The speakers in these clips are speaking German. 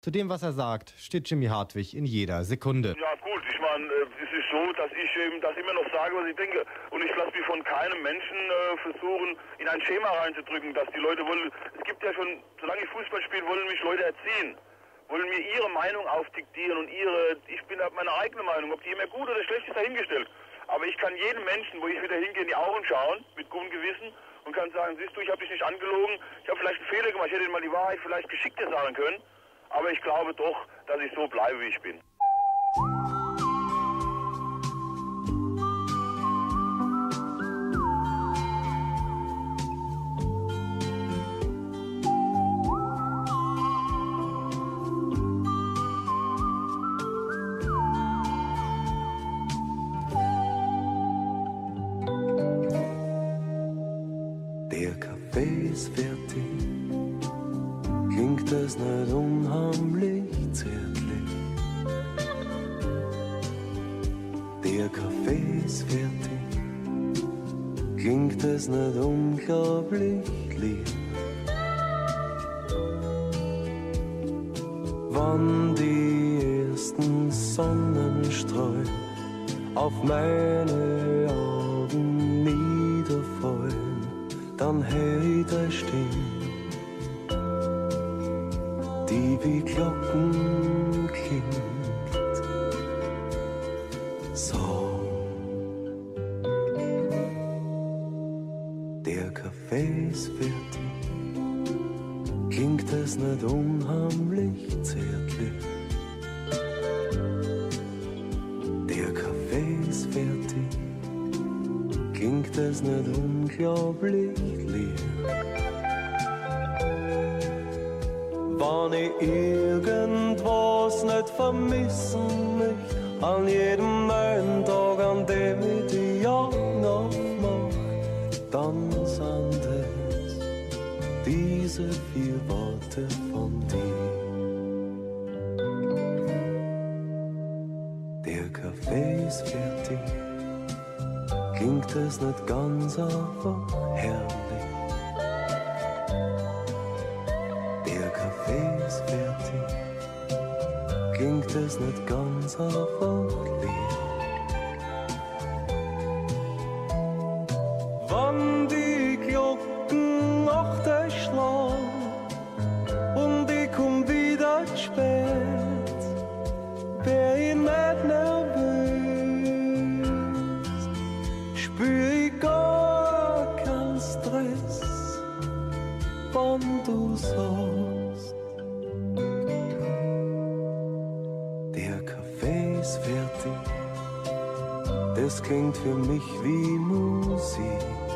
Zu dem, was er sagt, steht Jimmy Hartwig in jeder Sekunde. Ja gut, ich meine, äh, es ist so, dass ich eben das immer noch sage, was ich denke. Und ich lasse mich von keinem Menschen äh, versuchen, in ein Schema reinzudrücken, dass die Leute wollen. Es gibt ja schon, solange ich Fußball spiele, wollen mich Leute erziehen. Wollen mir ihre Meinung aufdiktieren und ihre, ich bin halt meine eigene Meinung. Ob die immer gut oder schlecht ist, dahingestellt. Aber ich kann jedem Menschen, wo ich wieder hingehe, in die Augen schauen, mit gutem Gewissen und kann sagen, siehst du, ich habe dich nicht angelogen, ich habe vielleicht einen Fehler gemacht, ich hätte dir mal die Wahrheit vielleicht geschickter sagen können. Aber ich glaube doch, dass ich so bleibe, wie ich bin. Die wie Glocken klingt. So. Der Kaffee ist fertig, klingt es nicht unheimlich zärtlich. Der Kaffee ist fertig, klingt es nicht unglaublich vermissen möchte, an jedem neuen Tag, an dem ich die Augen aufmach, dann sind es diese vier Worte von dir. Der Kaffee ist fertig, klingt es nicht ganz einfach du sagst, der Kaffee ist fertig, das klingt für mich wie Musik.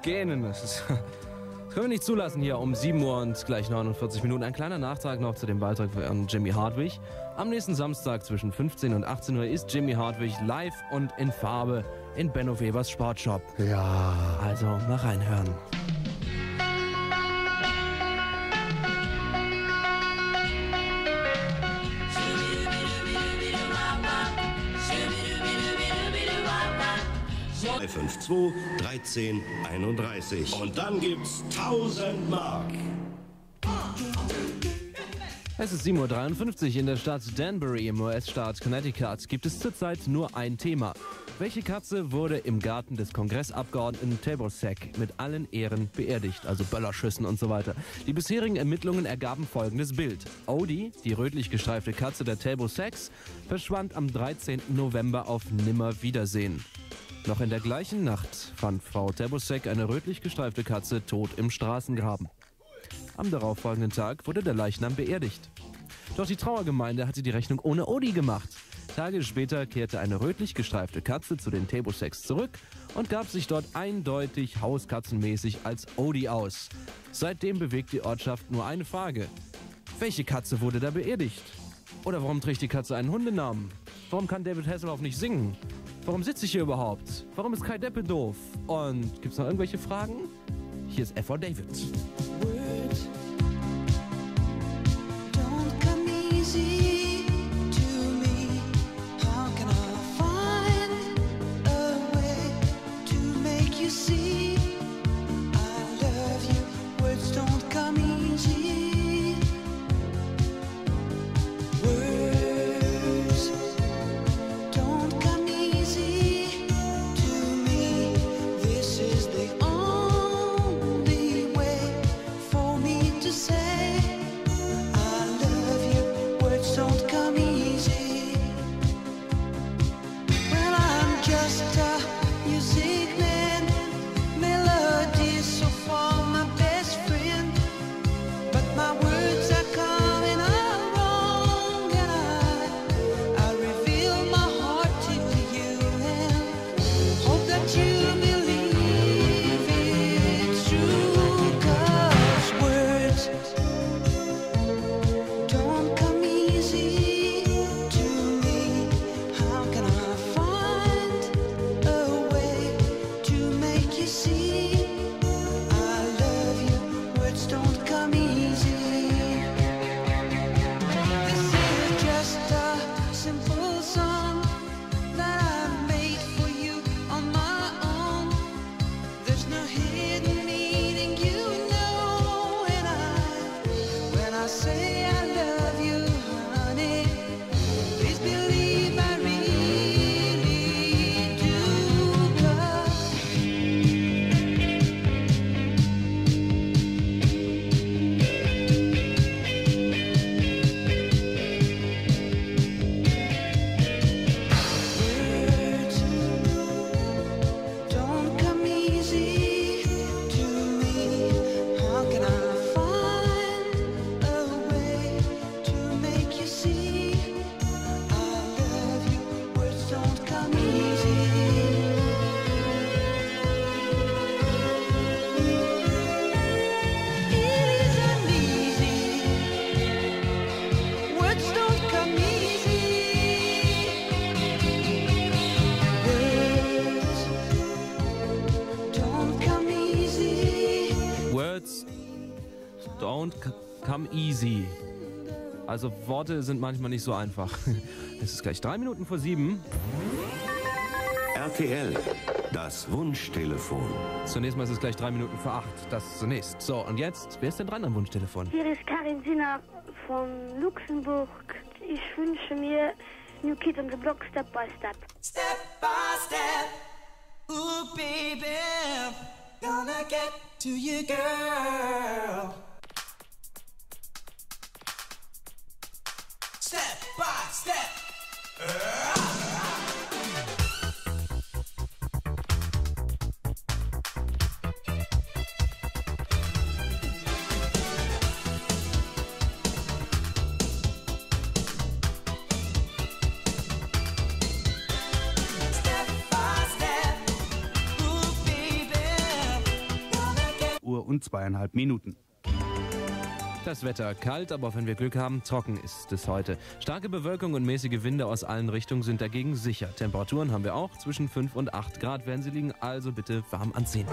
Noch gähnen. Das, ist, das können wir nicht zulassen hier um 7 Uhr und gleich 49 Minuten. Ein kleiner Nachtrag noch zu dem Beitrag von Jimmy Hartwig. Am nächsten Samstag zwischen 15 und 18 Uhr ist Jimmy Hartwig live und in Farbe in Benno Webers Sportshop. Ja. Also mal reinhören. Bei 52 13 31. Und dann gibt's 1000 Mark. Es ist 7.53 Uhr in der Stadt Danbury im US-Staat Connecticut. Gibt es zurzeit nur ein Thema. Welche Katze wurde im Garten des Kongressabgeordneten Taborsack mit allen Ehren beerdigt, also Böllerschüssen und so weiter? Die bisherigen Ermittlungen ergaben folgendes Bild. Odie, die rötlich gestreifte Katze der Taborsacks, verschwand am 13. November auf Nimmerwiedersehen. Noch in der gleichen Nacht fand Frau Tabosack eine rötlich gestreifte Katze tot im Straßengraben. Am darauffolgenden Tag wurde der Leichnam beerdigt. Doch die Trauergemeinde hatte die Rechnung ohne Odi gemacht. Tage später kehrte eine rötlich gestreifte Katze zu den Tabosex zurück und gab sich dort eindeutig hauskatzenmäßig als Odi aus. Seitdem bewegt die Ortschaft nur eine Frage. Welche Katze wurde da beerdigt? Oder warum trägt die Katze einen Hundenamen? Warum kann David Hasselhoff nicht singen? Warum sitze ich hier überhaupt? Warum ist Kai Deppe doof? Und gibt's noch irgendwelche Fragen? Hier ist F.O. David. Don't come easy Worte sind manchmal nicht so einfach. Es ist gleich drei Minuten vor sieben. RTL, das Wunschtelefon. Zunächst mal ist es gleich drei Minuten vor acht. Das zunächst. So, und jetzt, wer ist denn dran am Wunschtelefon? Hier ist Karin Sinner von Luxemburg. Ich wünsche mir New Kid on the Block Step by Step. Step by step, ooh baby, gonna get to you, girl. Uhr und zweieinhalb Minuten. Das Wetter kalt, aber wenn wir Glück haben, trocken ist es heute. Starke Bewölkung und mäßige Winde aus allen Richtungen sind dagegen sicher. Temperaturen haben wir auch. Zwischen 5 und 8 Grad werden sie liegen, also bitte warm anziehen.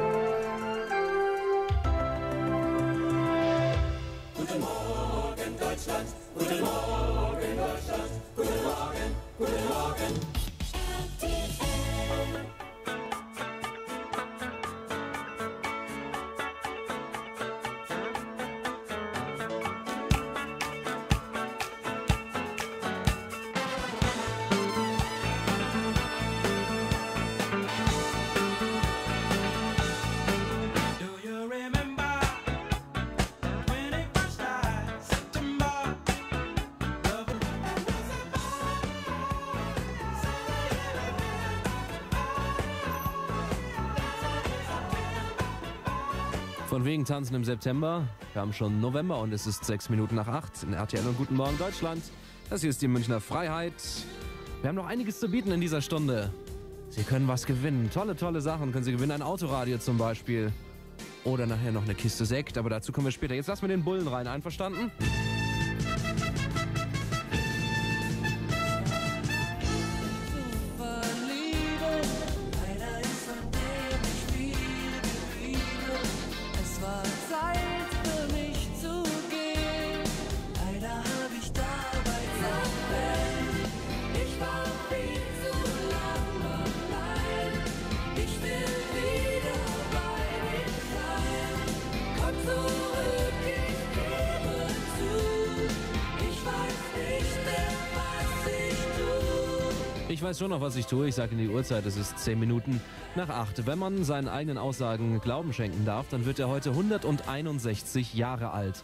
Tanzen im September. Wir haben schon November und es ist sechs Minuten nach acht in RTL und Guten Morgen Deutschland. Das hier ist die Münchner Freiheit. Wir haben noch einiges zu bieten in dieser Stunde. Sie können was gewinnen. Tolle, tolle Sachen können Sie gewinnen. Ein Autoradio zum Beispiel. Oder nachher noch eine Kiste Sekt, aber dazu kommen wir später. Jetzt lassen wir den Bullen rein. Einverstanden? Noch, was ich tue. Ich sage in die Uhrzeit, es ist 10 Minuten nach 8. Wenn man seinen eigenen Aussagen Glauben schenken darf, dann wird er heute 161 Jahre alt.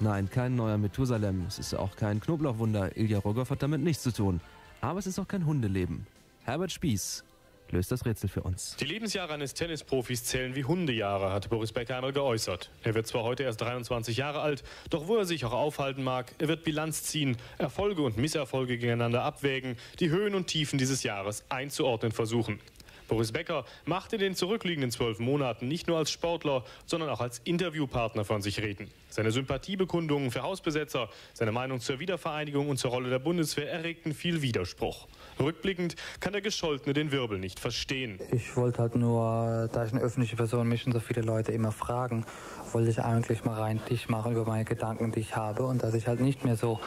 Nein, kein neuer Methusalem. Es ist auch kein Knoblauchwunder. Ilja Rogoff hat damit nichts zu tun. Aber es ist auch kein Hundeleben. Herbert Spieß löst das Rätsel für uns. Die Lebensjahre eines Tennisprofis zählen wie Hundejahre, hat Boris Becker einmal geäußert. Er wird zwar heute erst 23 Jahre alt, doch wo er sich auch aufhalten mag, er wird Bilanz ziehen, Erfolge und Misserfolge gegeneinander abwägen, die Höhen und Tiefen dieses Jahres einzuordnen versuchen. Boris Becker machte in den zurückliegenden zwölf Monaten nicht nur als Sportler, sondern auch als Interviewpartner von sich reden. Seine Sympathiebekundungen für Hausbesetzer, seine Meinung zur Wiedervereinigung und zur Rolle der Bundeswehr erregten viel Widerspruch. Rückblickend kann der Gescholtene den Wirbel nicht verstehen. Ich wollte halt nur, da ich eine öffentliche Person mich und so viele Leute immer fragen, wollte ich eigentlich mal rein dich machen über meine Gedanken, die ich habe und dass ich halt nicht mehr so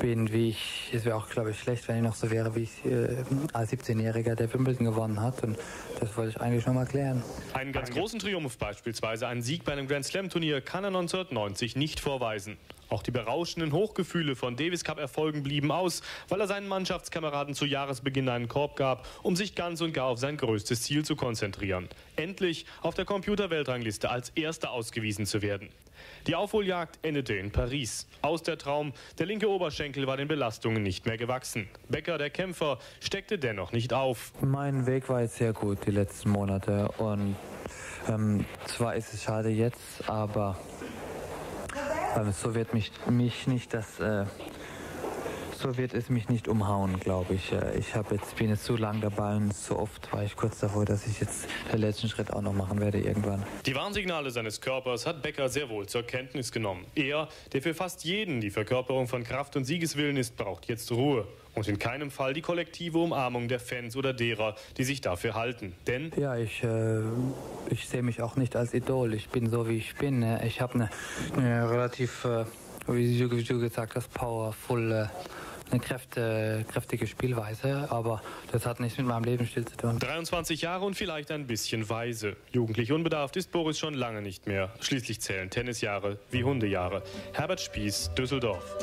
bin, wie ich, es wäre auch, glaube ich, schlecht, wenn ich noch so wäre, wie ich äh, als 17-Jähriger, der Wimbledon gewonnen hat und das wollte ich eigentlich noch mal klären. Einen ganz großen Triumph, beispielsweise einen Sieg bei einem Grand Slam-Turnier, kann er 1990 nicht vorweisen. Auch die berauschenden Hochgefühle von Davis Cup-Erfolgen blieben aus, weil er seinen Mannschaftskameraden zu Jahresbeginn einen Korb gab, um sich ganz und gar auf sein größtes Ziel zu konzentrieren. Endlich auf der Computer-Weltrangliste als Erster ausgewiesen zu werden. Die Aufholjagd endete in Paris. Aus der Traum, der linke Oberschenkel war den Belastungen nicht mehr gewachsen. Becker, der Kämpfer, steckte dennoch nicht auf. Mein Weg war jetzt sehr gut die letzten Monate und ähm, zwar ist es schade jetzt, aber ähm, so wird mich, mich nicht das, äh, so wird es mich nicht umhauen, glaube ich. Ich habe jetzt bin jetzt zu lang dabei und so oft war ich kurz davor, dass ich jetzt den letzten Schritt auch noch machen werde irgendwann. Die Warnsignale seines Körpers hat Becker sehr wohl zur Kenntnis genommen. Er, der für fast jeden die Verkörperung von Kraft und Siegeswillen ist, braucht jetzt Ruhe. Und in keinem Fall die kollektive Umarmung der Fans oder derer, die sich dafür halten. Denn Ja, ich, äh, ich sehe mich auch nicht als Idol. Ich bin so, wie ich bin. ne? Ich habe eine, eine relativ, äh, wie du, gesagt hast, powerful, eine kräftige Spielweise. Aber das hat nichts mit meinem Lebensstil zu tun. 23 Jahre und vielleicht ein bisschen weise. Jugendlich unbedarft ist Boris schon lange nicht mehr. Schließlich zählen Tennisjahre wie Hundejahre. Herbert Spieß, Düsseldorf.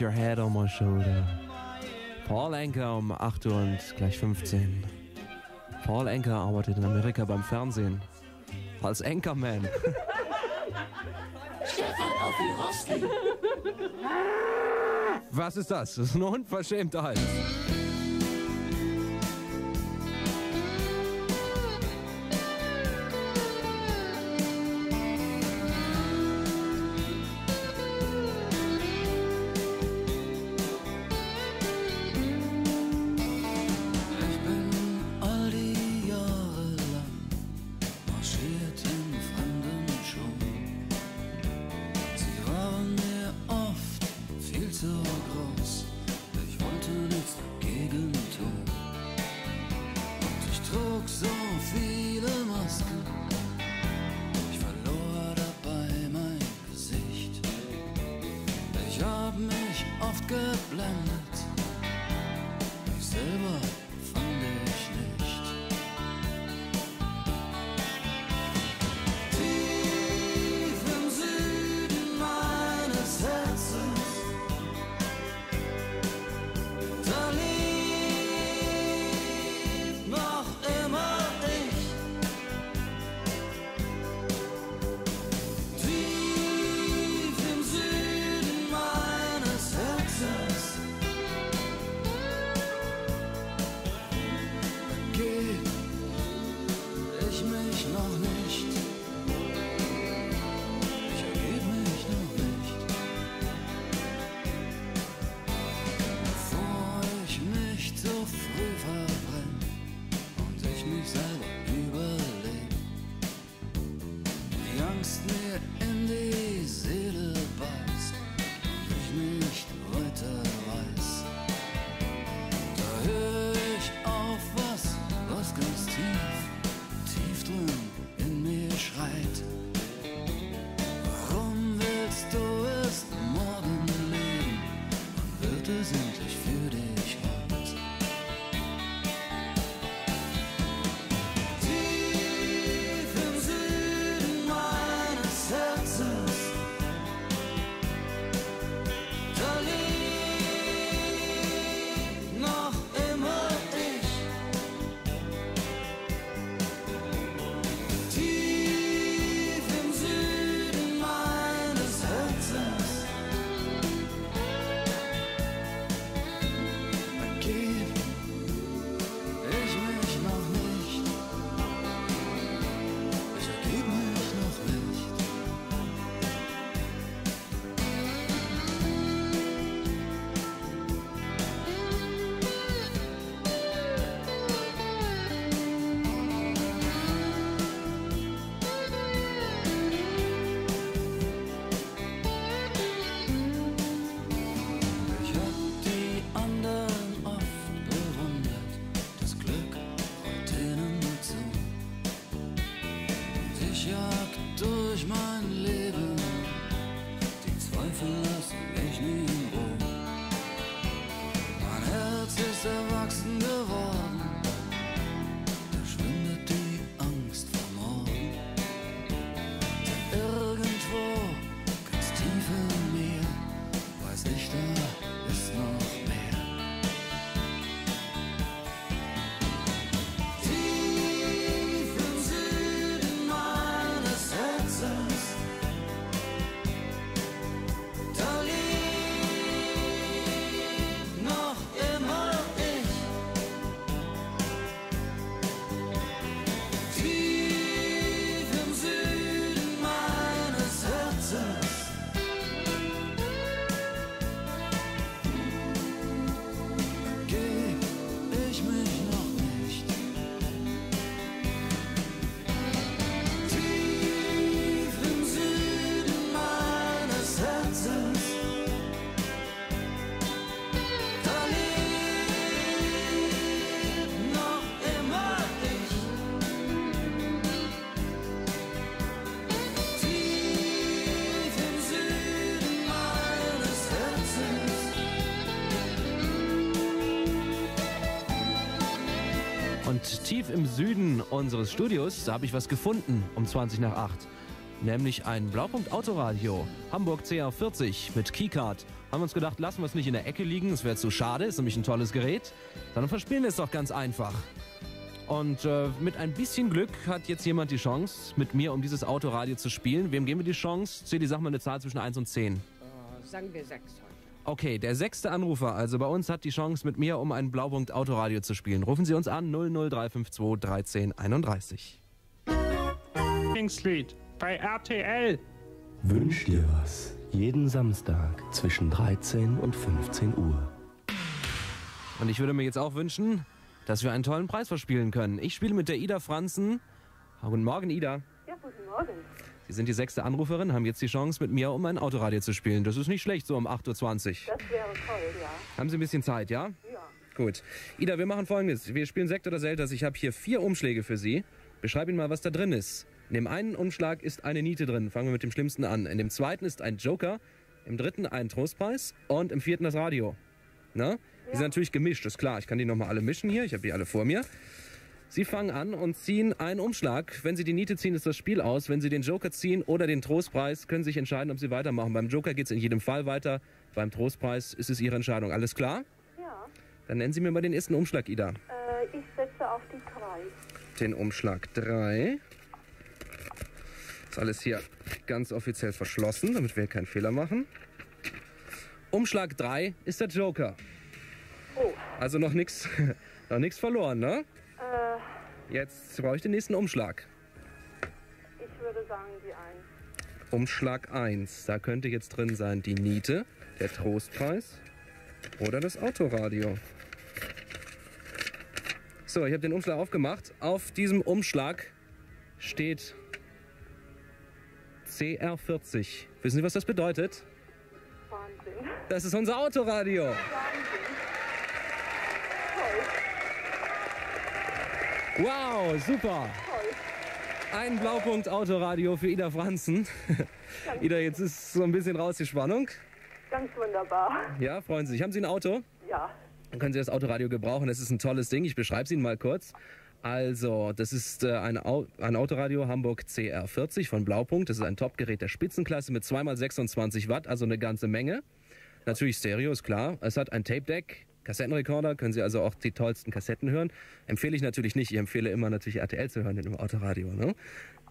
Your Head on My Shoulder. Paul Anker um 8 Uhr und gleich 15. Paul Anker arbeitet in Amerika beim Fernsehen. Als Anchorman. Stefan auf die Rosten. Was ist das? Das ist eine Unverschämtheit. Süden unseres Studios, da habe ich was gefunden um 20 nach 8. Nämlich ein Blaupunkt Autoradio, Hamburg CA40 mit Keycard. Haben wir uns gedacht, lassen wir es nicht in der Ecke liegen, es wäre zu schade, ist nämlich ein tolles Gerät. Dann verspielen wir es doch ganz einfach. Und äh, mit ein bisschen Glück hat jetzt jemand die Chance, mit mir um dieses Autoradio zu spielen. Wem geben wir die Chance? Zähl die Sache mal eine Zahl zwischen 1 und 10. Äh, sagen wir 6 heute. Okay, der sechste Anrufer also bei uns hat die Chance, mit mir um ein Blaupunkt Autoradio zu spielen. Rufen Sie uns an 00352 1331. Lieblingslied bei RTL. Wünsch dir was. Jeden Samstag zwischen 13 und 15 Uhr. Und ich würde mir jetzt auch wünschen, dass wir einen tollen Preis verspielen können. Ich spiele mit der Ida Franzen. Guten Morgen, Ida. Ja, guten Morgen. Sie sind die sechste Anruferin, haben jetzt die Chance, mit mir um ein Autoradio zu spielen. Das ist nicht schlecht, so um 8.20 Uhr. Das wäre toll, ja. Haben Sie ein bisschen Zeit, ja? Ja. Gut. Ida, wir machen folgendes. Wir spielen Sekt oder Selters. Ich habe hier vier Umschläge für Sie. Beschreib Ihnen mal, was da drin ist. In dem einen Umschlag ist eine Niete drin. Fangen wir mit dem schlimmsten an. In dem zweiten ist ein Joker. Im dritten ein Trostpreis. Und im vierten das Radio. Na? Die sind natürlich gemischt, ist klar. Ich kann die nochmal alle mischen hier. Ich habe die alle vor mir. Sie fangen an und ziehen einen Umschlag. Wenn Sie die Niete ziehen, ist das Spiel aus. Wenn Sie den Joker ziehen oder den Trostpreis, können Sie sich entscheiden, ob Sie weitermachen. Beim Joker geht es in jedem Fall weiter. Beim Trostpreis ist es Ihre Entscheidung. Alles klar? Ja. Dann nennen Sie mir mal den ersten Umschlag, Ida. Äh, ich setze auf die drei. Den Umschlag 3. Ist alles hier ganz offiziell verschlossen, damit wir keinen Fehler machen. Umschlag 3 ist der Joker. Oh. Also noch nichts noch nix verloren, ne? Äh, Jetzt brauche ich den nächsten Umschlag. ich würde sagen die eins. Umschlag 1. Da könnte jetzt drin sein die Niete, der Trostpreis oder das Autoradio. So, ich habe den Umschlag aufgemacht. Auf diesem Umschlag steht CR40. Wissen Sie, was das bedeutet? Wahnsinn. Das ist unser Autoradio. Wahnsinn. Toll. Wow, super. Toll. Ein Blaupunkt Autoradio für Ida Franzen. Ida, jetzt ist so ein bisschen raus die Spannung. Ganz wunderbar. Ja, freuen Sie sich. Haben Sie ein Auto? Ja. Dann können Sie das Autoradio gebrauchen. Das ist ein tolles Ding. Ich beschreibe es Ihnen mal kurz. Also, das ist äh, ein, Au ein Autoradio Hamburg CR40 von Blaupunkt. Das ist ein Topgerät der Spitzenklasse mit 2x26 Watt, also eine ganze Menge. Natürlich Stereo, ist klar. Es hat ein Tape-Deck, Kassettenrekorder, können Sie also auch die tollsten Kassetten hören. Empfehle ich natürlich nicht. Ich empfehle immer natürlich RTL zu hören in einem Autoradio. Ne?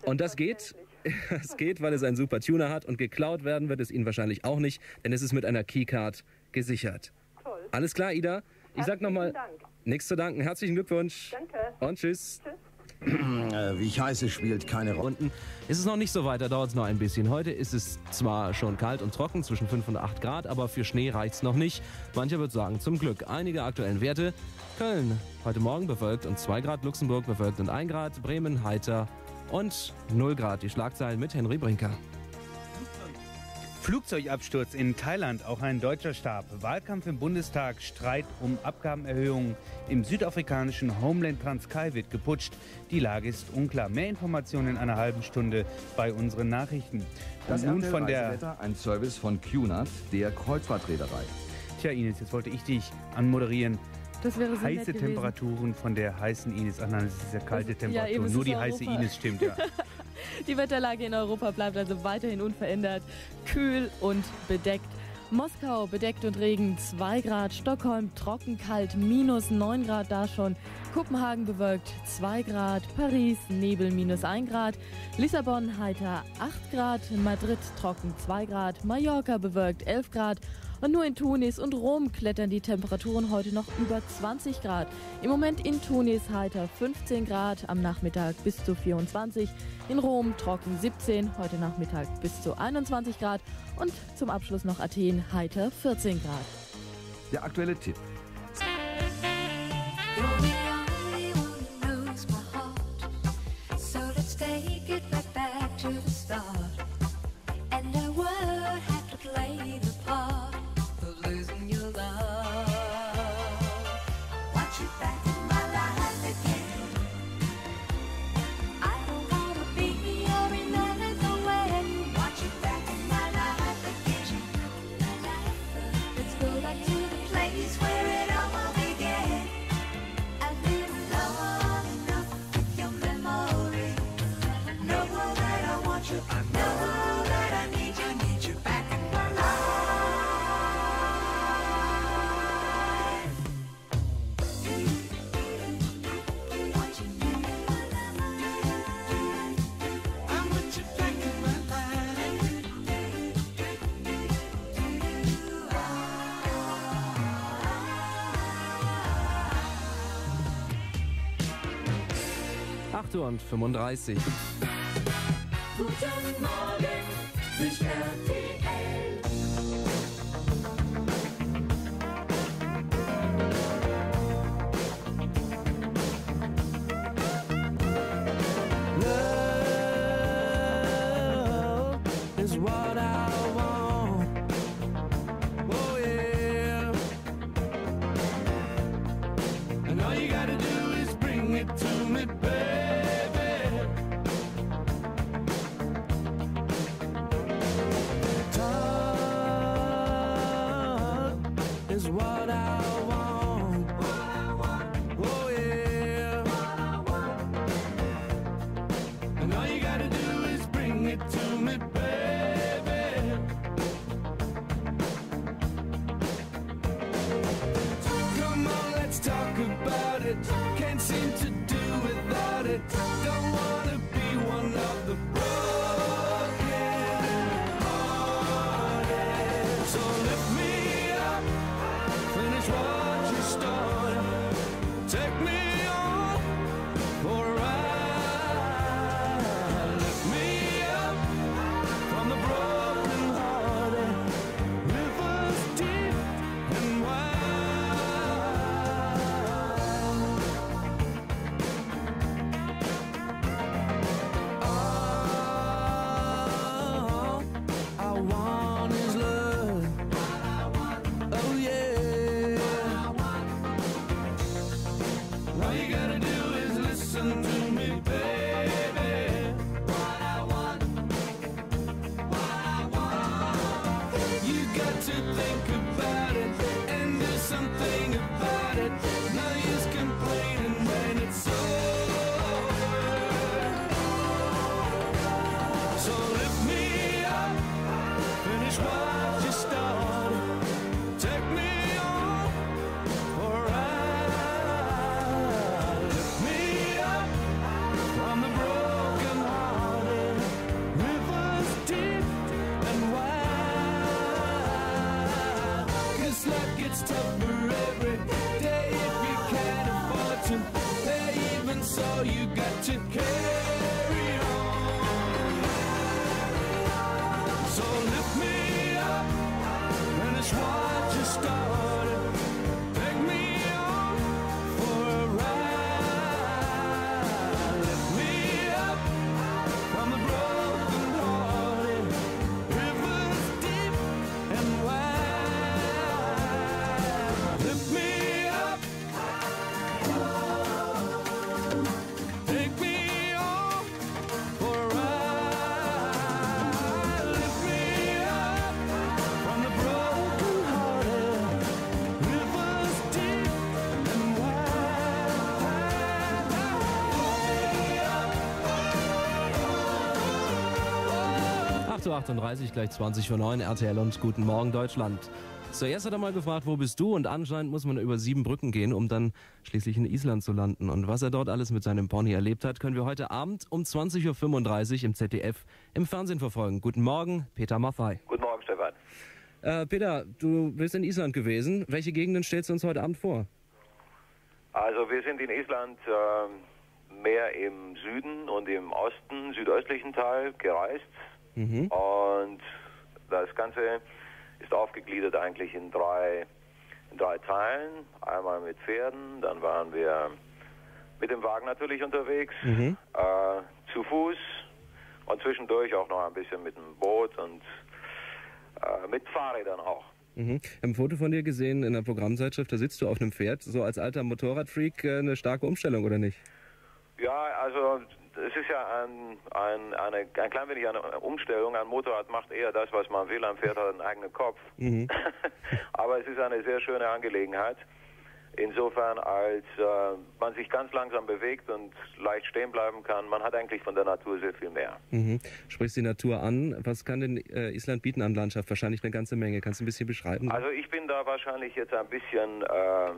Und das geht, das geht, weil es einen super Tuner hat und geklaut werden wird es Ihnen wahrscheinlich auch nicht, denn es ist mit einer Keycard gesichert. Toll. Alles klar, Ida? Ich sag nochmal, nichts zu danken. Herzlichen Glückwunsch. Danke. Und tschüss. Äh, wie ich heiße, spielt keine Rolle. Unten ist es noch nicht so weit, da dauert es noch ein bisschen. Heute ist es zwar schon kalt und trocken, zwischen 5 und 8 Grad, aber für Schnee reicht es noch nicht. Mancher wird sagen, zum Glück. Einige aktuellen Werte. Köln, heute Morgen bewölkt und 2 Grad, Luxemburg bewölkt und 1 Grad, Bremen heiter und 0 Grad. Die Schlagzeilen mit Henry Brinker. Flugzeugabsturz in Thailand, auch ein Deutscher starb. Wahlkampf im Bundestag, Streit um Abgabenerhöhungen. Im südafrikanischen Homeland Transkei wird geputscht. Die Lage ist unklar. Mehr Informationen in einer halben Stunde bei unseren Nachrichten. Das Und nun von der... Ein Service von QNAT, der Kreuzfahrtreederei. Tja, Ines, jetzt wollte ich dich anmoderieren. Das wäre so nett Heiße gewesen. Temperaturen von der heißen Ines. Ach nein, es ist ja kalte ja, Temperatur. es Nur die heiße Europa. Ines stimmt, ja. Die Wetterlage in Europa bleibt also weiterhin unverändert, kühl und bedeckt. Moskau bedeckt und Regen 2 Grad, Stockholm trocken kalt minus 9 Grad da schon, Kopenhagen bewölkt 2 Grad, Paris Nebel minus 1 Grad, Lissabon heiter 8 Grad, Madrid trocken 2 Grad, Mallorca bewölkt 11 Grad und nur in Tunis und Rom klettern die Temperaturen heute noch über 20 Grad. Im Moment in Tunis heiter 15 Grad, am Nachmittag bis zu 24. In Rom trocken 17, heute Nachmittag bis zu 21 Grad. Und zum Abschluss noch Athen heiter 14 Grad. Der aktuelle Tipp. 8 Uhr und 35. Guten Morgen, 8.38 Uhr, gleich 20 vor 9, RTL und Guten Morgen Deutschland. Zuerst hat er mal gefragt, wo bist du? Und anscheinend muss man über sieben Brücken gehen, um dann schließlich in Island zu landen. Und was er dort alles mit seinem Pony erlebt hat, können wir heute Abend um 20.35 Uhr im ZDF im Fernsehen verfolgen. Guten Morgen, Peter Maffei. Guten Morgen, Stefan. Äh, Peter, du bist in Island gewesen. Welche Gegenden stellst du uns heute Abend vor? Also wir sind in Island äh, mehr im Süden und im Osten, südöstlichen Teil gereist. Mhm. Und das Ganze ist aufgegliedert eigentlich in drei, in drei Teilen. Einmal mit Pferden, dann waren wir mit dem Wagen natürlich unterwegs, Mhm. äh, zu Fuß und zwischendurch auch noch ein bisschen mit dem Boot und äh, mit Fahrrädern auch. Mhm. Ich habe ein Foto von dir gesehen in der Programmzeitschrift, da sitzt du auf einem Pferd. So als alter Motorradfreak äh, eine starke Umstellung, oder nicht? Ja, also es ist ja ein, ein, eine, ein klein wenig eine Umstellung. Ein Motorrad macht eher das, was man will. Ein Pferd hat einen eigenen Kopf. Mhm. Aber es ist eine sehr schöne Angelegenheit. Insofern, als äh, man sich ganz langsam bewegt und leicht stehen bleiben kann, man hat eigentlich von der Natur sehr viel mehr. Mhm. Sprichst die Natur an. Was kann denn äh, Island bieten an Landschaft? Wahrscheinlich eine ganze Menge. Kannst du ein bisschen beschreiben? Also ich bin da wahrscheinlich jetzt ein bisschen äh,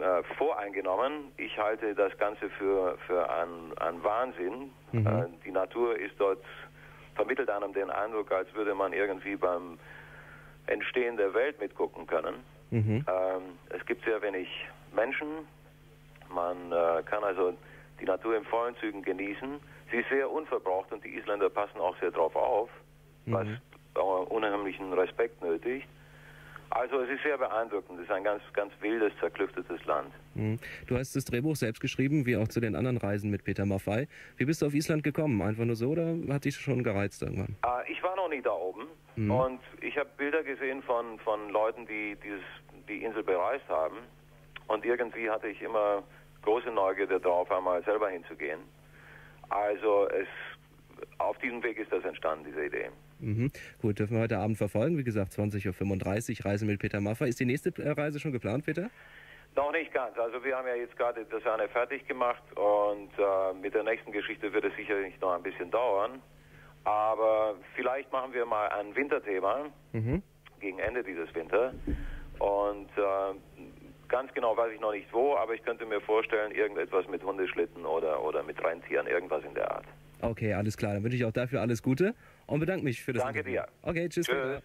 äh, voreingenommen. Ich halte das Ganze für, für einen, einen Wahnsinn. Mhm. Äh, die Natur ist dort, vermittelt einem den Eindruck, als würde man irgendwie beim Entstehen der Welt mitgucken können. Mhm. Ähm, es gibt sehr wenig Menschen. Man äh, kann also die Natur in vollen Zügen genießen. Sie ist sehr unverbraucht und die Isländer passen auch sehr drauf auf, was äh, unheimlichen Respekt nötigt. Also es ist sehr beeindruckend. Es ist ein ganz, ganz wildes, zerklüftetes Land. Mhm. Du hast das Drehbuch selbst geschrieben, wie auch zu den anderen Reisen mit Peter Maffei. Wie bist du auf Island gekommen? Einfach nur so oder hat dich schon gereizt irgendwann? Äh, ich war noch nie da oben Mhm. und ich habe Bilder gesehen von, von Leuten, die dieses, die Insel bereist haben. Und irgendwie hatte ich immer große Neugierde darauf, einmal selber hinzugehen. Also es, auf diesem Weg ist das entstanden, diese Idee. Mhm. Gut, dürfen wir heute Abend verfolgen. Wie gesagt, 20.35 Uhr, Reise mit Peter Maffei. Ist die nächste Reise schon geplant, Peter? Noch nicht ganz. Also wir haben ja jetzt gerade das eine fertig gemacht und äh, mit der nächsten Geschichte wird es sicherlich noch ein bisschen dauern. Aber vielleicht machen wir mal ein Winterthema Mhm. gegen Ende dieses Winter. Und äh, ganz genau weiß ich noch nicht wo, aber ich könnte mir vorstellen, irgendetwas mit Hundeschlitten oder, oder mit Rentieren, irgendwas in der Art. Okay, alles klar. Dann wünsche ich auch dafür alles Gute und bedanke mich für das Danke Interview. dir. Okay, tschüss. Tschüss.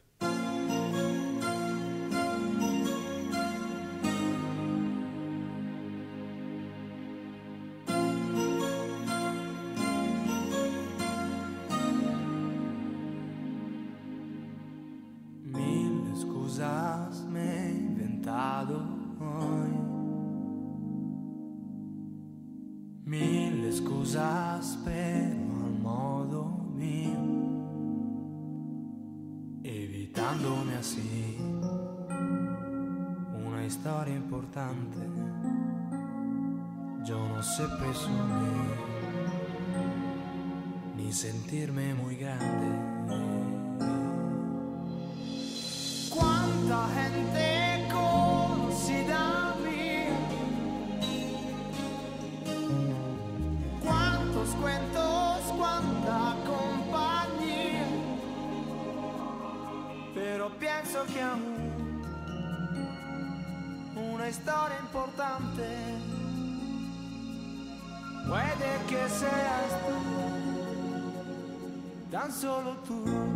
Evitándome así una historia importante. Yo no sé presumir ni sentirme muy grande. Quanta gente Pienso que aún una historia importante puede que seas tú, tan solo tú.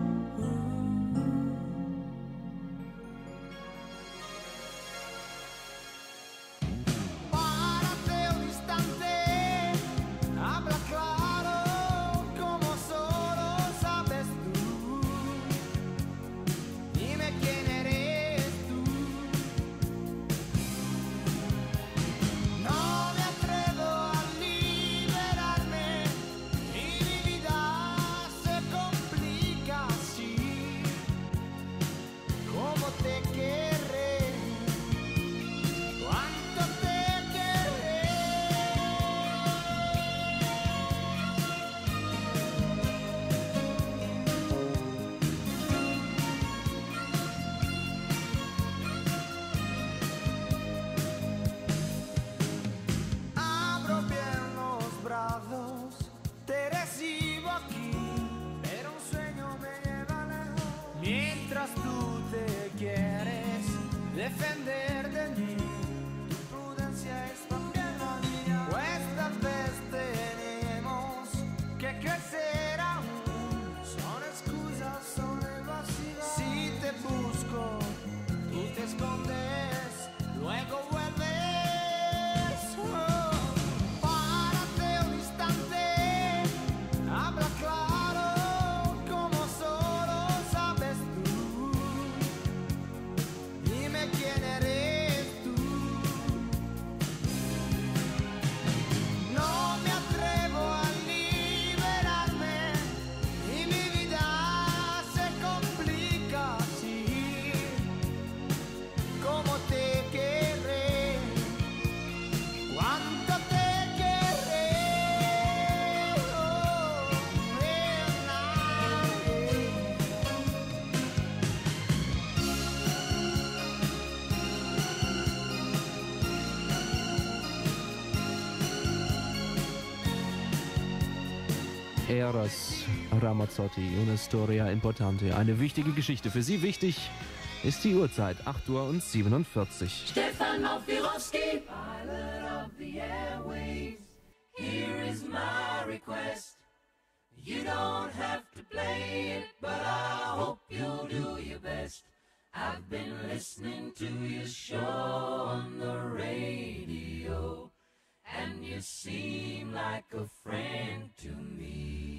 Eros Ramazzotti, una storia importante. Eine wichtige Geschichte. Für Sie wichtig ist die Uhrzeit, 8 Uhr und 47. Stefan Mofilowski, pilot of the airways. Here is my request. You don't have to play it, but I hope you'll do your best. I've been listening to your show on the radio, and you seem like a friend to me.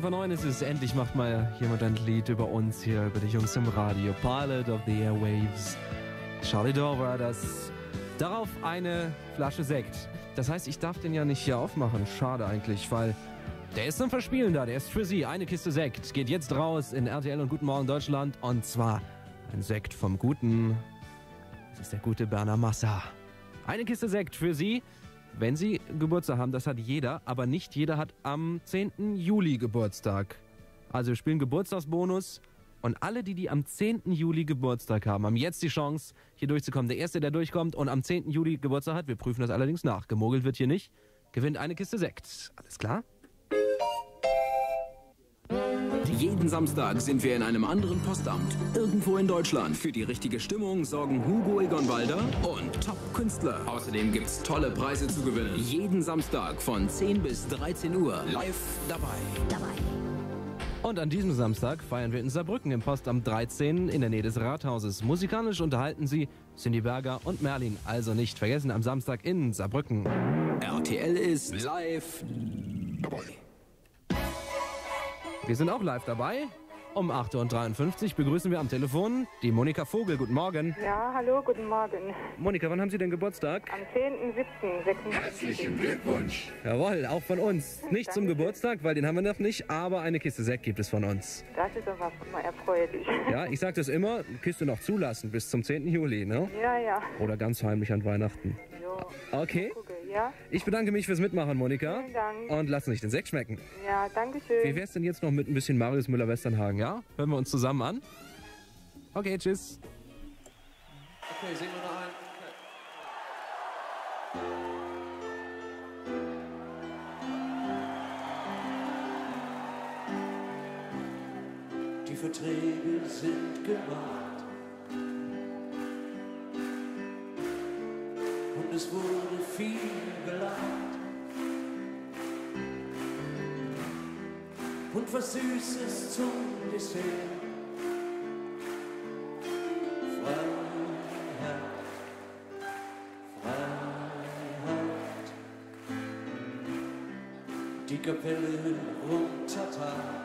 Vor neun ist es. Endlich macht mal jemand ein Lied über uns hier, über die Jungs im Radio. Pilot of the Airwaves. Charlie Dore war das. Darauf eine Flasche Sekt. Das heißt, ich darf den ja nicht hier aufmachen. Schade eigentlich, weil der ist zum Verspielen da. Der ist für Sie. Eine Kiste Sekt geht jetzt raus in RTL und Guten Morgen Deutschland. Und zwar ein Sekt vom Guten. Das ist der gute Berner Massa. Eine Kiste Sekt für Sie. Wenn Sie Geburtstag haben, das hat jeder, aber nicht jeder hat am 10. Juli Geburtstag. Also wir spielen Geburtstagsbonus und alle, die, die am 10. Juli Geburtstag haben, haben jetzt die Chance, hier durchzukommen. Der Erste, der durchkommt und am 10. Juli Geburtstag hat, wir prüfen das allerdings nach, gemogelt wird hier nicht, gewinnt eine Kiste Sekt. Alles klar? Jeden Samstag sind wir in einem anderen Postamt. Irgendwo in Deutschland. Für die richtige Stimmung sorgen Hugo Egon Balder und Top-Künstler. Außerdem gibt's tolle Preise zu gewinnen. Jeden Samstag von 10 bis 13 Uhr live dabei. Dabei. Und an diesem Samstag feiern wir in Saarbrücken im Postamt 13 in der Nähe des Rathauses. Musikalisch unterhalten sie Cindy Berger und Merlin. Also nicht vergessen am Samstag in Saarbrücken. RTL ist live dabei. Wir sind auch live dabei. Um 8.53 Uhr begrüßen wir am Telefon die Monika Vogel. Guten Morgen. Ja, hallo, guten Morgen. Monika, wann haben Sie denn Geburtstag? Am 10.07.86. Herzlichen Glückwunsch. Jawohl, auch von uns. Nicht zum Geburtstag, weil den haben wir noch nicht, aber eine Kiste Sekt gibt es von uns. Das ist aber mal erfreulich. Ja, ich sage das immer, Kiste noch zulassen bis zum 10. Juli, ne? Ja, ja. Oder ganz heimlich an Weihnachten. Okay. Gucke, ja? Ich bedanke mich fürs Mitmachen, Monika. Vielen Dank. Und lass nicht den Sekt schmecken. Ja, danke schön. Wie wär's denn jetzt noch mit ein bisschen Marius Müller-Westernhagen, ja? Hören wir uns zusammen an? Okay, tschüss. Okay, singen wir noch ein. Die Verträge sind gemacht und es wurde viel gelacht und was Süßes zum Dessert. Freiheit, Freiheit, die Kapelle runtertat.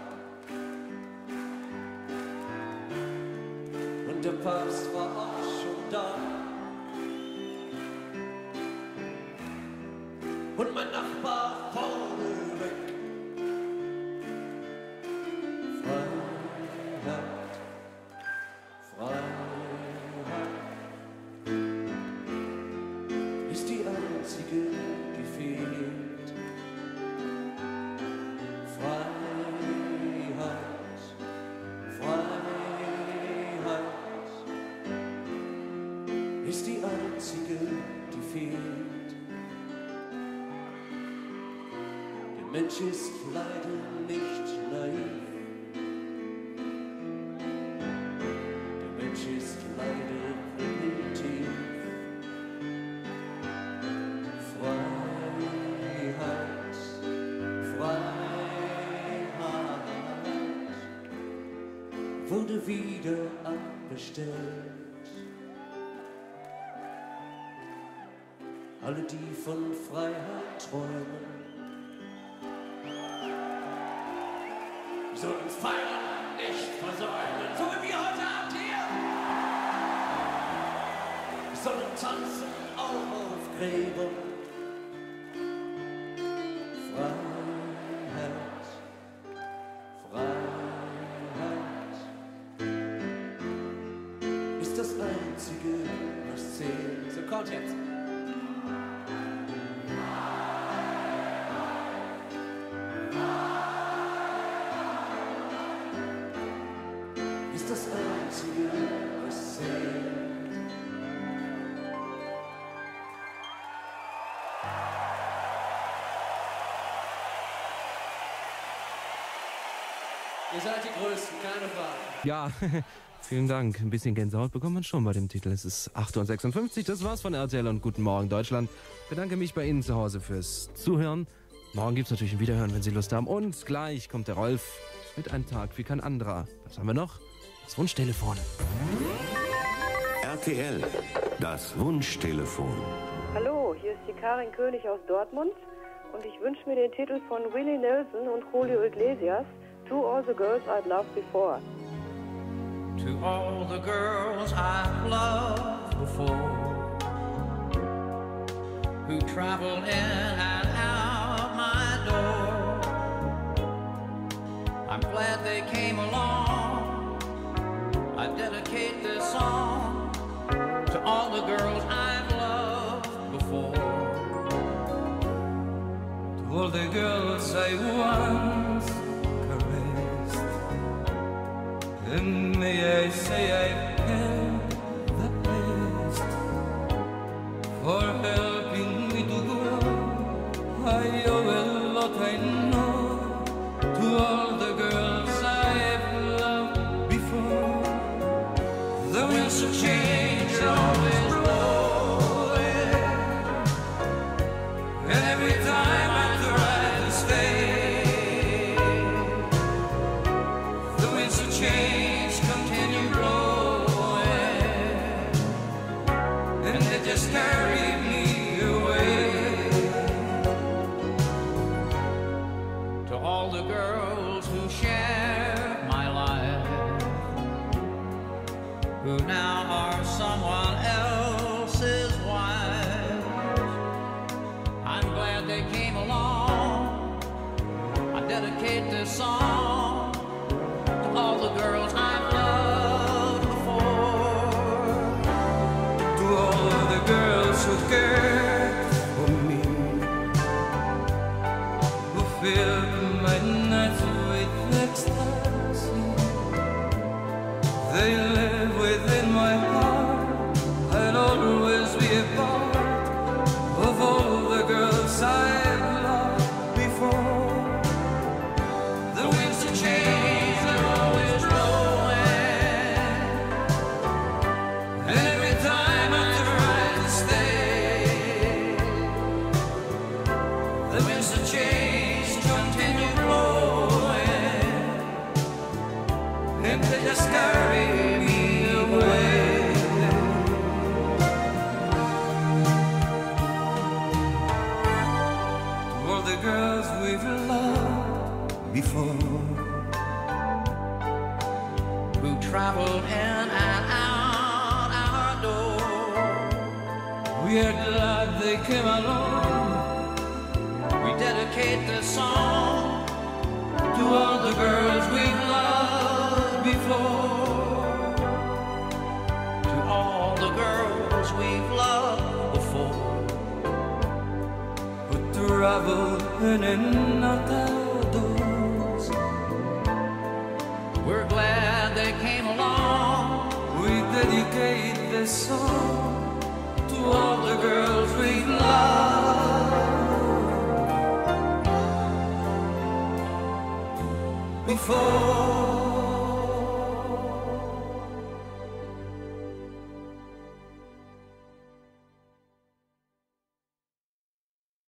Und der Papst war auch schon da. Mensch ist leider nicht naiv. Der Mensch ist leider primitiv. Freiheit, Freiheit wurde wieder abbestellt. Alle, die von Freiheit träumen, feiern, nicht versäumen, so wie wir heute Abend hier. Sollen tanzen auch auf Gräbern. Freiheit, Freiheit ist das Einzige, was zählt. So kommt jetzt. Ihr seid die Größten, keine Frage. Ja, vielen Dank. Ein bisschen Gänsehaut bekommt man schon bei dem Titel. Es ist 8.56 Uhr. Das war's von RTL und Guten Morgen Deutschland. Bedanke mich bei Ihnen zu Hause fürs Zuhören. Morgen gibt's natürlich ein Wiederhören, wenn Sie Lust haben. Und gleich kommt der Rolf mit einem Tag wie kein anderer. Was haben wir noch? Das Wunschtelefon. RTL, das Wunschtelefon. Hallo, hier ist die Karin König aus Dortmund und ich wünsche mir den Titel von Willie Nelson und Julio Iglesias, To all the girls I've loved before. To all the girls I've loved before. Who traveled in and out my door. I'm glad they came along. I dedicate this song to all the girls I've loved before. To all the girls I once. say say